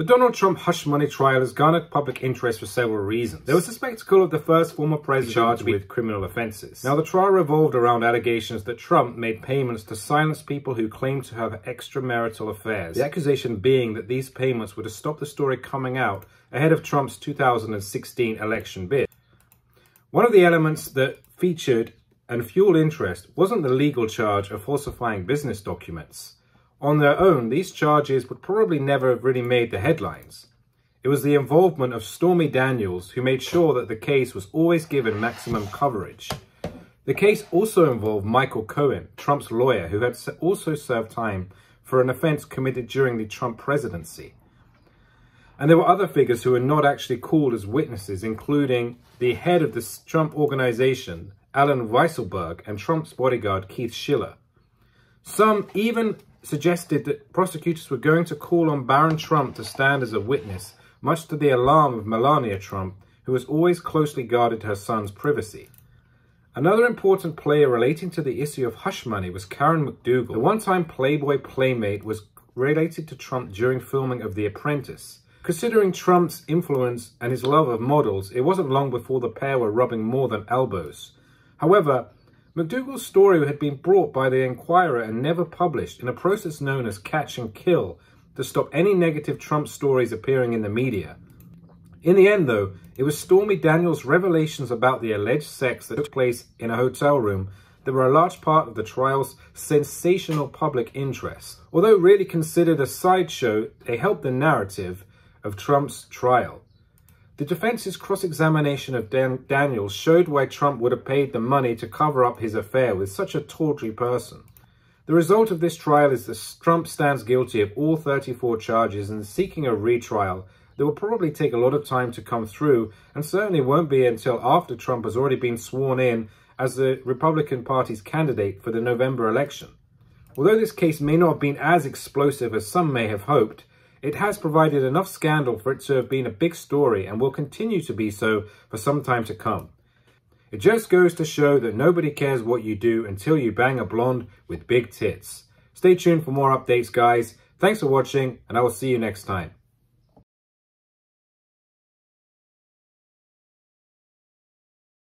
The Donald Trump hush money trial has garnered public interest for several reasons. There was the spectacle of the first former president charged with criminal offences. Now, the trial revolved around allegations that Trump made payments to silence people who claimed to have extramarital affairs. The accusation being that these payments were to stop the story coming out ahead of Trump's 2016 election bid. One of the elements that featured and fueled interest wasn't the legal charge of falsifying business documents. On their own, these charges would probably never have really made the headlines. It was the involvement of Stormy Daniels who made sure that the case was always given maximum coverage. The case also involved Michael Cohen, Trump's lawyer, who had also served time for an offense committed during the Trump presidency. And there were other figures who were not actually called as witnesses, including the head of the Trump organization, Allen Weisselberg, and Trump's bodyguard, Keith Schiller. Some even suggested that prosecutors were going to call on Barron Trump to stand as a witness, much to the alarm of Melania Trump, who has always closely guarded her son's privacy. Another important player relating to the issue of hush money was Karen McDougal. The one-time Playboy playmate was related to Trump during filming of The Apprentice. Considering Trump's influence and his love of models, it wasn't long before the pair were rubbing more than elbows. However, McDougal's story had been brought by the Enquirer and never published in a process known as catch and kill to stop any negative Trump stories appearing in the media. In the end, though, it was Stormy Daniels' revelations about the alleged sex that took place in a hotel room that were a large part of the trial's sensational public interest. Although really considered a sideshow, they helped the narrative of Trump's trial. The defense's cross-examination of Dan Daniels showed why Trump would have paid the money to cover up his affair with such a tawdry person. The result of this trial is that Trump stands guilty of all 34 charges and seeking a retrial that will probably take a lot of time to come through and certainly won't be until after Trump has already been sworn in as the Republican Party's candidate for the November election. Although this case may not have been as explosive as some may have hoped, it has provided enough scandal for it to have been a big story and will continue to be so for some time to come. It just goes to show that nobody cares what you do until you bang a blonde with big tits. Stay tuned for more updates, guys. Thanks for watching, and I will see you next time.